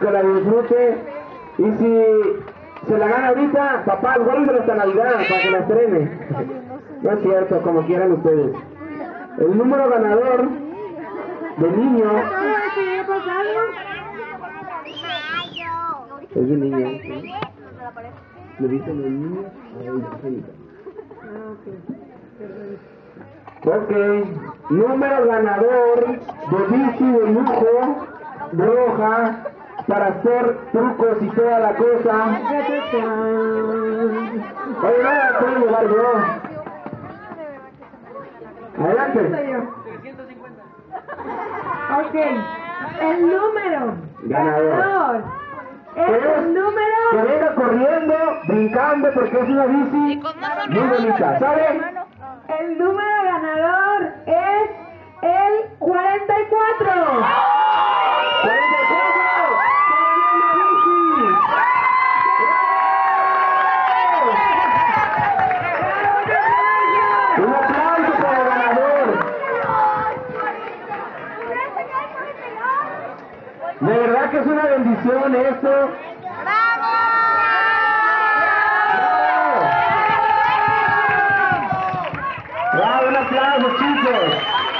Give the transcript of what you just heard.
que la disfrute. Y si se la gana ahorita, papá, guárdela hasta Navidad para que la estrene. No es cierto, como quieran ustedes. El número ganador de niño es de niño. Le dicen niño. Ok, número ganador de bici de lujo roja para hacer trucos y toda la cosa. Oye, no la puedo llevar yo. Adelante. Ok, el número Ganador. es el número que venga corriendo, brincando, porque es una bici muy bonita, ¿sabe? El número De verdad que es una bendición esto. ¡Bravo! un aplauso, chicos.